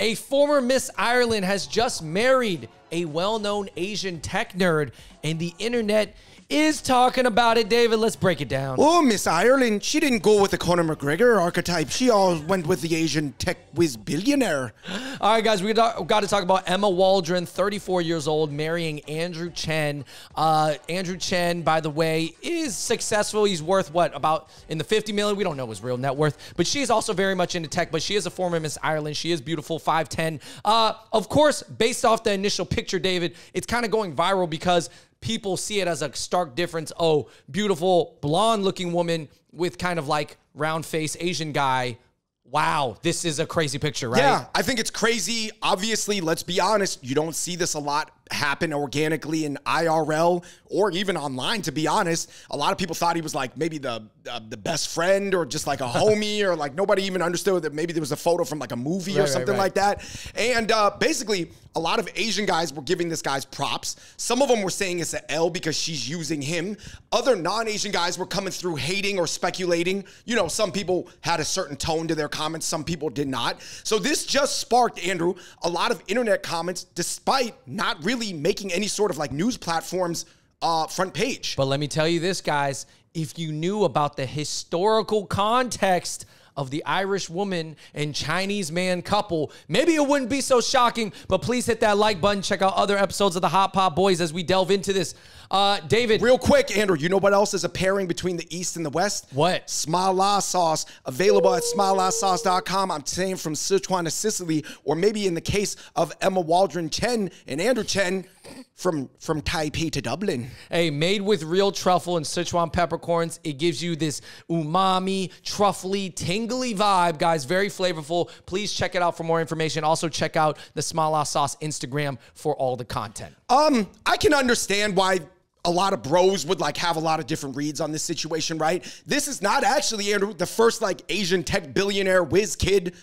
A former Miss Ireland has just married a well known Asian tech nerd, and the internet is talking about it. David, let's break it down. Oh, Miss Ireland, she didn't go with the Conor McGregor archetype. She all went with the Asian tech whiz billionaire. All right, guys, we got to talk about Emma Waldron, 34 years old, marrying Andrew Chen. Uh, Andrew Chen, by the way, is successful. He's worth what about in the 50 million? We don't know his real net worth, but she is also very much into tech. But she is a former Miss Ireland. She is beautiful, 5'10. Uh, of course, based off the initial picture, David, it's kind of going viral because people see it as a stark difference. Oh, beautiful blonde looking woman with kind of like round face Asian guy. Wow, this is a crazy picture, right? Yeah, I think it's crazy. Obviously, let's be honest, you don't see this a lot happen organically in IRL or even online. To be honest, a lot of people thought he was like maybe the uh, the best friend or just like a homie or like nobody even understood that maybe there was a photo from like a movie right, or something right, right. like that. And uh, basically, a lot of Asian guys were giving this guy's props. Some of them were saying it's an L because she's using him. Other non-Asian guys were coming through hating or speculating. You know, some people had a certain tone to their comments, some people did not. So this just sparked Andrew a lot of internet comments, despite not really really making any sort of like news platforms uh, front page. But let me tell you this, guys. If you knew about the historical context of the Irish woman and Chinese man couple, maybe it wouldn't be so shocking. But please hit that like button. Check out other episodes of the Hot Pot Boys as we delve into this. Uh, David. Real quick, Andrew, you know what else is a pairing between the East and the West? What? Smala sauce. Available Ooh. at smalasauce.com. I'm saying from Sichuan to Sicily, or maybe in the case of Emma Waldron Chen and Andrew Chen, from from Taipei to Dublin. Hey, made with real truffle and Sichuan peppercorns. It gives you this umami, truffly, tingly vibe, guys. Very flavorful. Please check it out for more information. Also, check out the Smala Sauce Instagram for all the content. Um, I can understand why a lot of bros would like have a lot of different reads on this situation, right? This is not actually Andrew the first like Asian tech billionaire whiz kid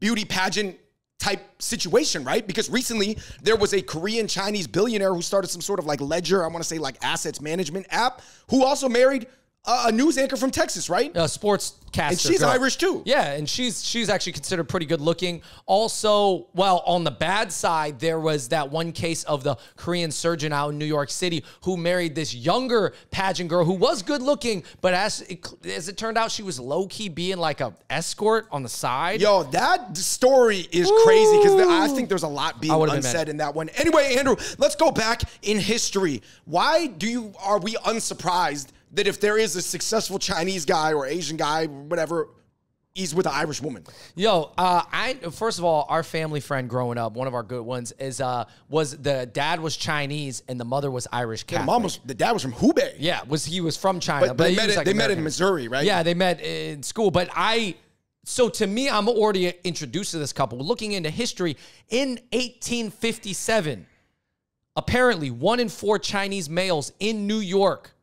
beauty pageant type situation, right? Because recently there was a Korean Chinese billionaire who started some sort of like ledger, I want to say like assets management app, who also married a news anchor from Texas, right? A sports caster. And she's girl. Irish too. Yeah, and she's she's actually considered pretty good looking. Also, well, on the bad side, there was that one case of the Korean surgeon out in New York City who married this younger pageant girl who was good looking, but as it, as it turned out, she was low key being like a escort on the side. Yo, that story is Ooh. crazy because I think there's a lot being unsaid in that one. Anyway, Andrew, let's go back in history. Why do you are we unsurprised? That if there is a successful Chinese guy or Asian guy, whatever, he's with an Irish woman. Yo, uh, I first of all, our family friend growing up, one of our good ones is uh, was the dad was Chinese and the mother was Irish Catholic. Yeah, mom was the dad was from Hubei. Yeah, was he was from China, but, but they, met, like they met in Missouri, right? Yeah, they met in school, but I. So to me, I'm already introduced to this couple. Looking into history, in 1857, apparently one in four Chinese males in New York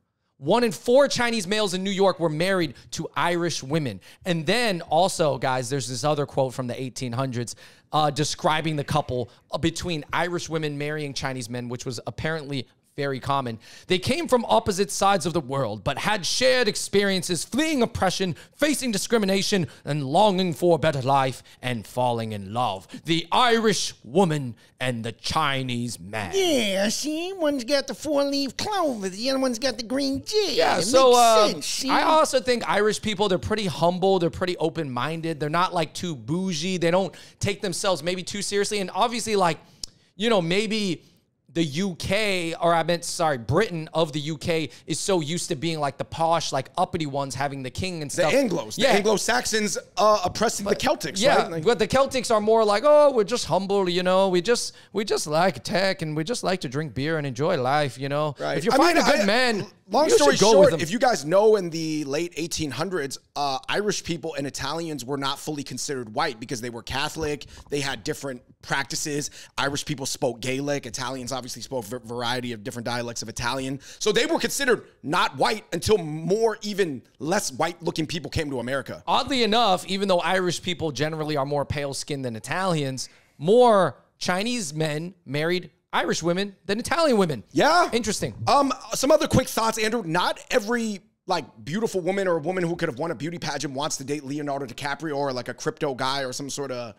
one in four Chinese males in New York were married to Irish women. And then also, guys, there's this other quote from the 1800s uh, describing the couple uh, between Irish women marrying Chinese men, which was apparently very common. They came from opposite sides of the world, but had shared experiences fleeing oppression, facing discrimination, and longing for a better life and falling in love. The Irish woman and the Chinese man. Yeah, see, one's got the four leaf clover, the other one's got the green jay. Yeah, it so uh, sense, I also think Irish people, they're pretty humble, they're pretty open minded, they're not like too bougie, they don't take themselves maybe too seriously, and obviously, like, you know, maybe the UK, or I meant, sorry, Britain of the UK is so used to being like the posh, like uppity ones having the king and stuff. The Anglos, yeah. the Anglo Saxons uh, oppressing but, the Celtics, yeah, right? Like, but the Celtics are more like, oh, we're just humble, you know. We just we just like tech and we just like to drink beer and enjoy life, you know. Right. If you find a good I, man, long story short, if you guys know, in the late 1800s, uh, Irish people and Italians were not fully considered white because they were Catholic. They had different practices. Irish people spoke Gaelic. Italians obviously spoke a variety of different dialects of Italian. So they were considered not white until more, even less white looking people came to America. Oddly enough, even though Irish people generally are more pale skinned than Italians, more Chinese men married Irish women than Italian women. Yeah. Interesting. Um, some other quick thoughts, Andrew. Not every like beautiful woman or a woman who could have won a beauty pageant wants to date Leonardo DiCaprio or like a crypto guy or some sort of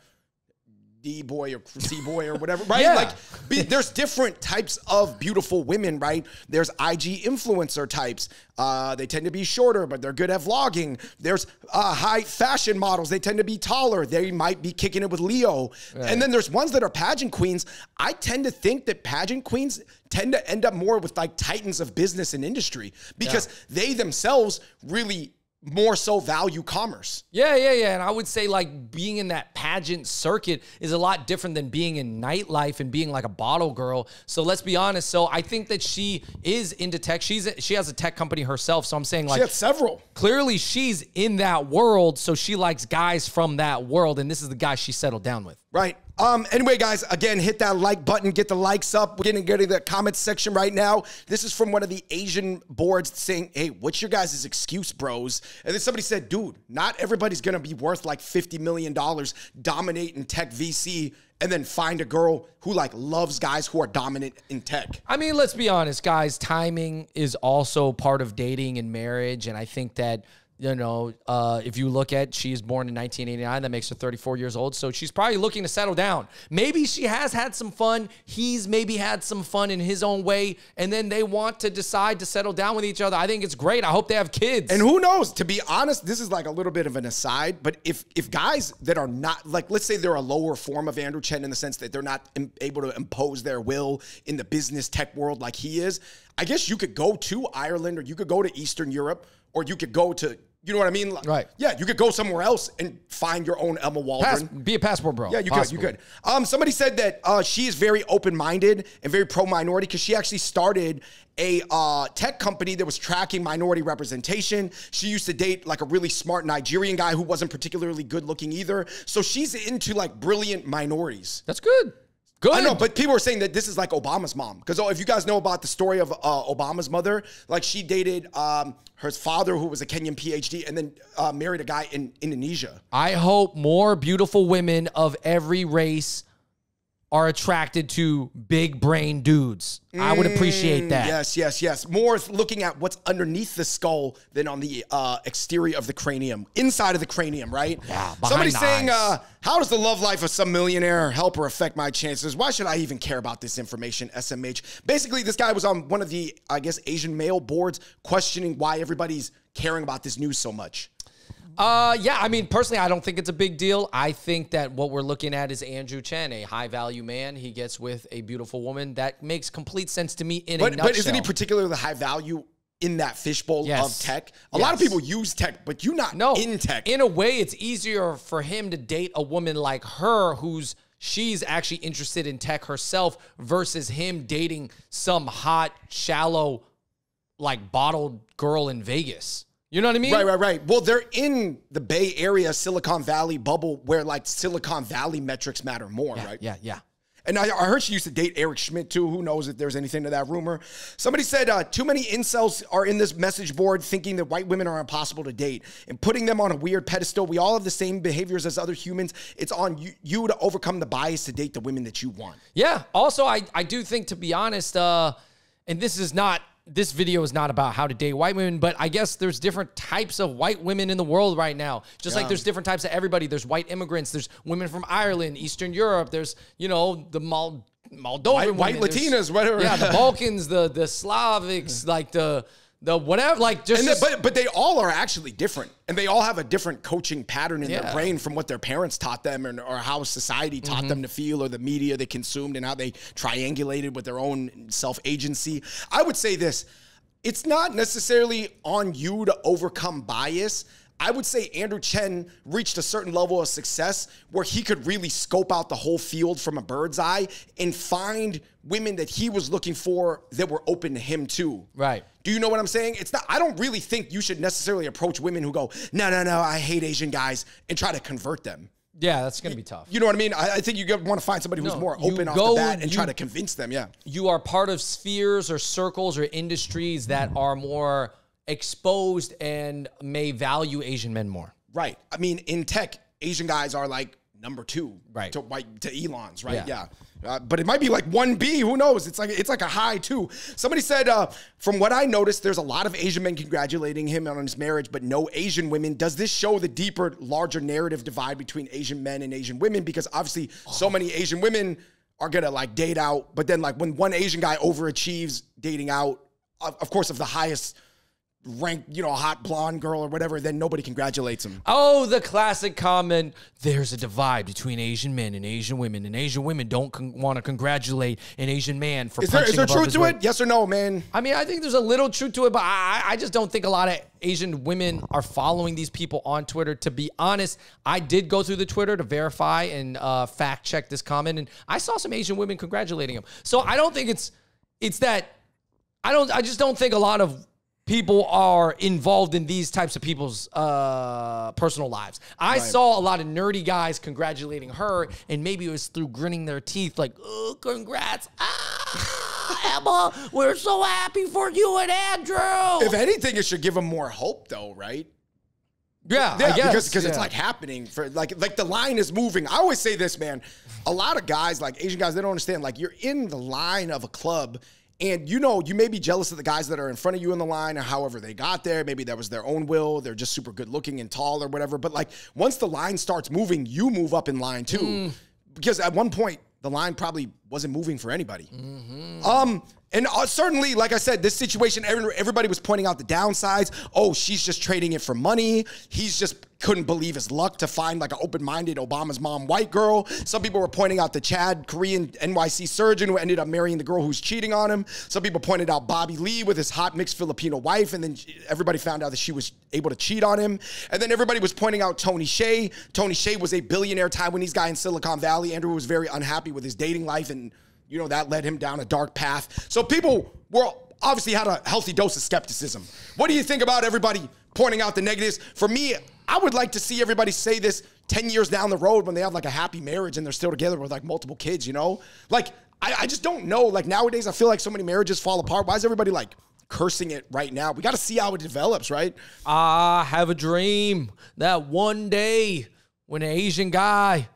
D boy or C boy or whatever, right? Yeah. Like, be, there's different types of beautiful women, right? There's IG influencer types. Uh, they tend to be shorter, but they're good at vlogging. There's uh, high fashion models. They tend to be taller. They might be kicking it with Leo. And then there's ones that are pageant queens. I tend to think that pageant queens tend to end up more with like titans of business and industry because they themselves really more so value commerce. Yeah, yeah, yeah. And I would say like being in that pageant circuit is a lot different than being in nightlife and being like a bottle girl. So let's be honest. So I think that she is into tech. She's a, she has a tech company herself. So I'm saying She like had several. clearly she's in that world. So she likes guys from that world, and this is the guy she settled down with. Right. Um, anyway, guys, again, hit that like button, get the likes up. We're getting to the comments section right now. This is from one of the Asian boards saying, Hey, what's your guys' excuse, bros? And then somebody said, Dude, not everybody's gonna be worth like $50 million, dominate in tech VC, and then find a girl who like loves guys who are dominant in tech. I mean, let's be honest, guys. Timing is also part of dating and marriage, and I think that you know, uh, if you look at she is born in 1989, that makes her 34 years old. So she's probably looking to settle down. Maybe she has had some fun. He's maybe had some fun in his own way, and then they want to decide to settle down with each other. I think it's great. I hope they have kids. And who knows? To be honest, this is like a little bit of an aside, but if if guys that are not like, let's say they're a lower form of Andrew Chen in the sense that they're not able to impose their will in the business tech world like he is, I guess you could go to Ireland or you could go to Eastern Europe or you could go to, you know what I mean? Like- Right. Yeah, you could go somewhere else and find your own Emma Waldron. Pass, be a passport bro. Yeah, you Possibly. could. You could. Um, somebody said that uh, she is very open-minded and very pro-minority because she actually started a uh, tech company that was tracking minority representation. She used to date like a really smart Nigerian guy who wasn't particularly good-looking either. So she's into like brilliant minorities. That's good. Good. I know, but people are saying that this is like Obama's mom. Because oh, if you guys know about the story of uh, Obama's mother, like she dated um, her father, who was a Kenyan PhD, and then uh, married a guy in Indonesia. I hope more beautiful women of every race are attracted to big brain dudes. I would appreciate that. Yes, yes, yes. More looking at what's underneath the skull than on the uh, exterior of the cranium, inside of the cranium, right? Yeah, Somebody's saying, uh, "How does the love life of some millionaire help or affect my chances? Why should I even care about this information?" SMH. Basically, this guy was on one of the, I guess, Asian male boards, questioning why everybody's caring about this news so much. Uh, yeah. I mean, personally, I don't think it's a big deal. I think that what we're looking at is Andrew Chen, a high value man. He gets with a beautiful woman. That makes complete sense to me in a But nutshell. but isn't he particularly high value in that fishbowl Yes. of tech? A lot of people use tech, but you not no in tech. In a way, it's easier for him to date a woman like her who's she's actually interested in tech herself versus him dating some hot, shallow, like bottled girl in Vegas. You know what I mean? Right, right, right. Well, they're in the Bay Area, Silicon Valley bubble where like Silicon Valley metrics matter more, right? Yeah, yeah. And I, I heard she used to date Eric Schmidt too. Who knows if there's anything to that rumor? Somebody said uh, too many incels are in this message board thinking that white women are impossible to date and putting them on a weird pedestal. We all have the same behaviors as other humans. It's on you, you to overcome the bias to date the women that you want. Yeah. Also, I, I do think, to be honest, uh, and this is not, this video is not about how to date white women, but I guess there's different types of white women in the world right now. Just like there's different types of everybody. There's white immigrants, there's women from Ireland, Eastern Europe, there's, you know, the Moldovan White- white Latinas, whatever. Yeah, the Balkans, the the Slavics, like the the whatever, like just, they, but but they all are actually different, and they all have a different coaching pattern in Yeah. their brain from what their parents taught them, and, or how society taught Mm-hmm. them to feel, or the media they consumed, and how they triangulated with their own self agency. I would say this: it's not necessarily on you to overcome bias. I would say Andrew Chen reached a certain level of success where he could really scope out the whole field from a bird's eye and find women that he was looking for that were open to him too. Right. Do you know what I'm saying? It's not. I don't really think you should necessarily approach women who go, no, no, no, I hate Asian guys, and try to convert them. yeah, that's gonna be tough. You know what I mean? I, I think you want to find somebody who's No, more open off the bat and you- try to convince them. Yeah. you are part of spheres or circles or industries that are more exposed and may value Asian men more. Right. I mean, in tech, Asian guys are like number two, Right. To white to Elon's, right? Yeah. Yeah, uh, but it might be like one B. Who knows? It's like it's like a high too. Somebody said, uh, from what I noticed, there's a lot of Asian men congratulating him on his marriage, but no Asian women. Does this show the deeper, larger narrative divide between Asian men and Asian women? Because obviously, so many Asian women are gonna like date out, but then like when one Asian guy overachieves dating out, of, of course, of the highest rank, you know, a hot blonde girl or whatever, then nobody congratulates him. Oh, the classic comment. There's a divide between Asian men and Asian women, and Asian women don't want to congratulate an Asian man for Is there, is there truth to weight. it? Yes or no, man? I mean, I think there's a little truth to it, but I, I just don't think a lot of Asian women are following these people on Twitter. To be honest, I did go through the Twitter to verify and uh, fact check this comment, and I saw some Asian women congratulating him. So I don't think it's it's that I don't I just don't think a lot of people are involved in these types of people's uh, personal lives. I saw a lot of nerdy guys congratulating her, and maybe it was through grinning their teeth, like, "Oh, congrats, ah, Emma, we're so happy for you and Andrew." If anything, it should give them more hope, though, right? yeah, Yeah, I guess because because it's like happening for like like the line is moving. I always say this, man. A lot of guys, like Asian guys, they don't understand. Like you're in the line of a club. And you know, you may be jealous of the guys that are in front of you in the line or however they got there. Maybe that was their own will. They're just super good looking and tall or whatever. But like once the line starts moving, you move up in line too. Mm. Because at one point, the line probably wasn't moving for anybody. Mm-hmm. Um, and uh, certainly, like I said, this situation, every- everybody was pointing out the downsides. Oh, she's just trading it for money. He's just couldn't believe his luck to find like an open-minded Obama's mom white girl. Some people were pointing out the Chad Korean NYC surgeon who ended up marrying the girl who's cheating on him. Some people pointed out Bobby Lee with his hot mixed Filipino wife, and then everybody found out that she was able to cheat on him. And then everybody was pointing out Tony Hsieh. Tony Hsieh was a billionaire Taiwanese guy in Silicon Valley. Andrew was very unhappy with his dating life and you know, that led him down a dark path. So people were obviously had a healthy dose of skepticism. What do you think about everybody pointing out the negatives? For me, I would like to see everybody say this 10 years down the road when they have like a happy marriage and they're still together with like multiple kids, you know? Like, I, I just don't know. Like nowadays, I feel like so many marriages fall apart. Why is everybody like cursing it right now? We got to see how it develops, right? I have a dream that one day when an Asian guy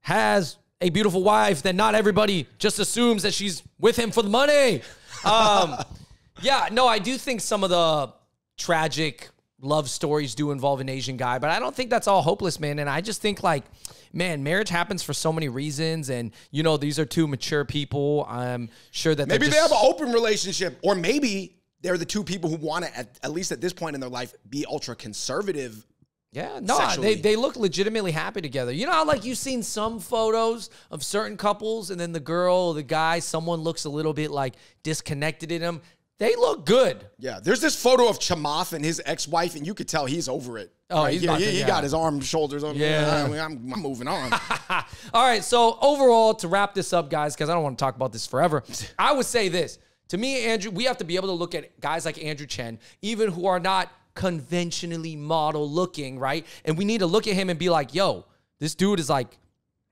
has a beautiful wife, that not everybody just assumes that she's with him for the money. Um, yeah, no, I do think some of the tragic love stories do involve an Asian guy, but I don't think that's all hopeless, man. And I just think like, man, marriage happens for so many reasons, and you know these are two mature people. I'm sure that Maybe they have an open relationship, or maybe they're the two people who want to, at, at least at this point in their life, be ultra conservative Yeah, no, sexually. they, they look legitimately happy together. You know how like you've seen some photos of certain couples, and then the girl, the guy, someone looks a little bit like disconnected in them. They look good. Yeah, there's this photo of Chamath and his ex-wife, and you could tell he's over it. Oh, he's he, to- he yeah. got his arms, shoulders. Over. Yeah. Yeah, I'm, I'm moving on. All right, so overall, to wrap this up, guys, because I don't want to talk about this forever, I would say this. To me, Andrew, we have to be able to look at guys like Andrew Chen, even who are not conventionally model looking, right? And we need to look at him and be like, yo, this dude is like,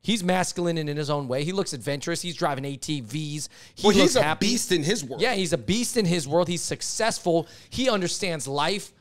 he's masculine and in his own way. He looks adventurous. He's driving ATVs. He well, he's a happy. beast in his world. Yeah, he's a beast in his world. He's successful. He understands life.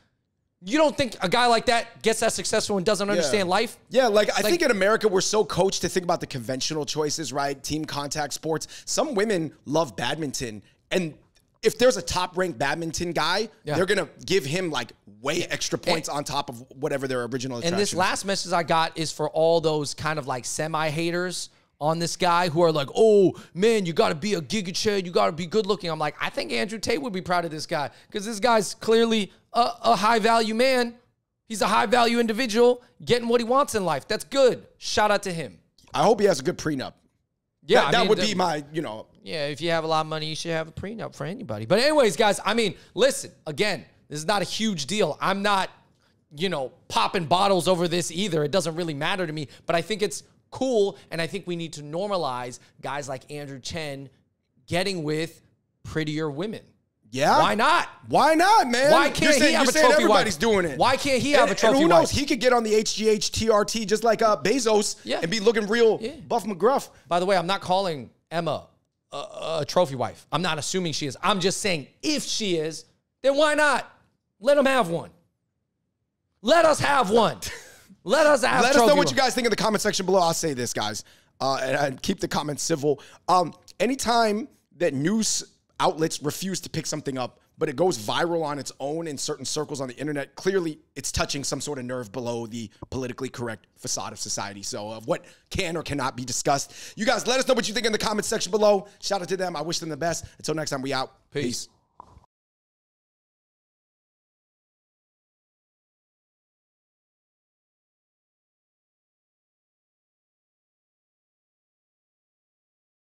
You don't think a guy like that gets that successful and doesn't understand life? Yeah, like I think in America we're so coached to think about the conventional choices, right? Team contact sports. Some women love badminton, and if there's a top-ranked badminton guy, Yeah. they're gonna give him like way extra points on top of whatever their original. And this last message I got is for all those kind of like semi haters on this guy who are like, oh man, you got to be a giga chad, you got to be good looking. I'm like, I think Andrew Tate would be proud of this guy because this guy's clearly a, a high value man. He's a high value individual getting what he wants in life. That's good. Shout out to him. I hope he has a good prenup. Yeah, that, that mean, would the- be my, you know, Yeah, if you have a lot of money, you should have a prenup for anybody. But anyways, guys, I mean, listen, again, this is not a huge deal. I'm not, you know, popping bottles over this either. It doesn't really matter to me, but I think it's cool and I think we need to normalize guys like Andrew Chen getting with prettier women. Yeah. Why not? Why not, man? Why can't saying, he have a trophy everybody's wife? doing it. Why can't he have And- a trophy And who knows? wife? He could get on the HGH TRT just like uh, Bezos Yeah. and be looking real Yeah. Buff McGruff. By the way, I'm not calling Emma a, a trophy wife. I'm not assuming she is. I'm just saying if she is, then why not? Let him have one. Let us have one. Let us have Let us know what wife. you guys think in the comment section below. I'll say this, guys, uh, and, and keep the comments civil. Um, anytime that news outlets refuse to pick something up, but it goes viral on its own in certain circles on the internet, clearly it's touching some sort of nerve below the politically correct facade of society. So, of what can or cannot be discussed. You guys, let us know what you think in the comment section below. Shout out to them. I wish them the best. Until next time, we out. Peace.